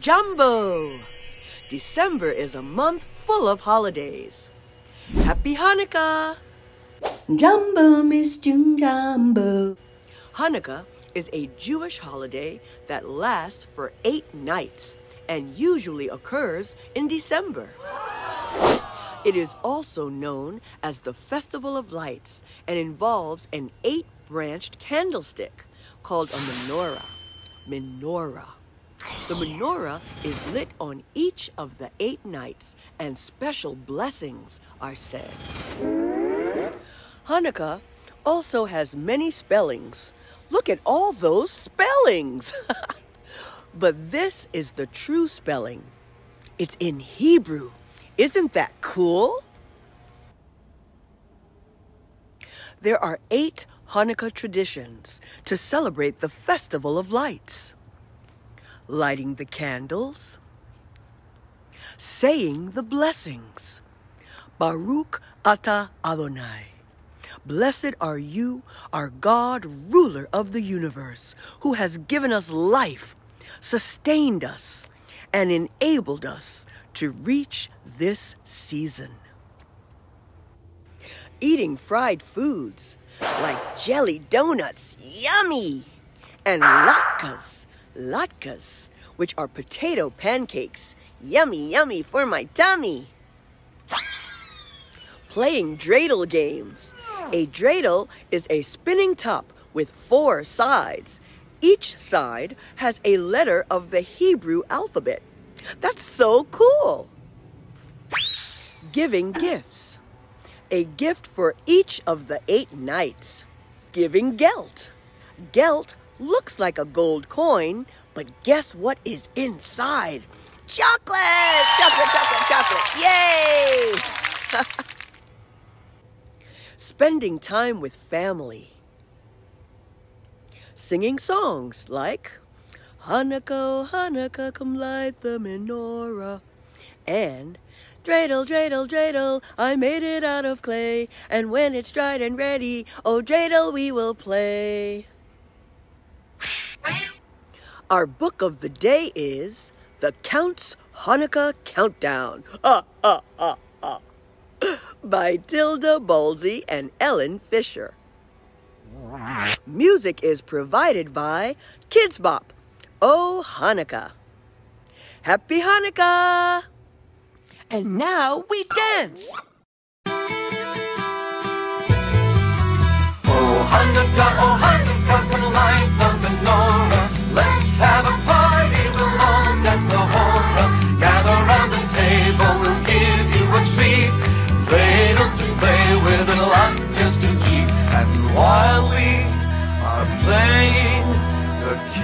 Jambo! December is a month full of holidays. Happy Hanukkah! Jambo, Miss June Jambo. Hanukkah is a Jewish holiday that lasts for eight nights and usually occurs in December. It is also known as the Festival of Lights and involves an eight branched candlestick called a menorah. Menorah. The menorah is lit on each of the eight nights, and special blessings are said. Hanukkah also has many spellings. Look at all those spellings! but this is the true spelling. It's in Hebrew. Isn't that cool? There are eight Hanukkah traditions to celebrate the Festival of Lights lighting the candles, saying the blessings. Baruch Ata Adonai. Blessed are you, our God, ruler of the universe, who has given us life, sustained us, and enabled us to reach this season. Eating fried foods like jelly donuts, yummy, and latkes, latkes, which are potato pancakes. Yummy, yummy for my tummy. Playing dreidel games. A dreidel is a spinning top with four sides. Each side has a letter of the Hebrew alphabet. That's so cool. Giving gifts. A gift for each of the eight nights. Giving gelt. Gelt looks like a gold coin, but guess what is inside? Chocolate! Chocolate, chocolate, chocolate! Yay! Spending time with family. Singing songs like Hanukkah, Hanukkah, come light the menorah. And Dreidel, dreidel, dreidel, I made it out of clay. And when it's dried and ready, oh dreidel, we will play. Our book of the day is The Count's Hanukkah Countdown. Ah, ah, ah, ah. By Tilda Balsley and Ellen Fischer. Music is provided by Kidz Bop. Oh, Hanukkah. Happy Hanukkah! And now we dance! Oh Hanukkah,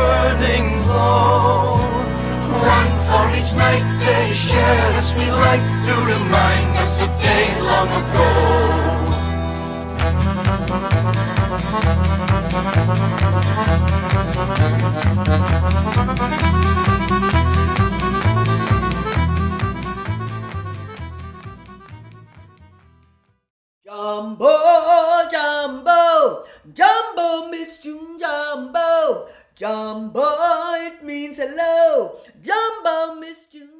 burning low. One for each night, they shed a sweet light to remind us of days long ago. Jambo, Jambo, Jambo, Miss June Jambo. Jambo, it means hello. Jambo, Miss June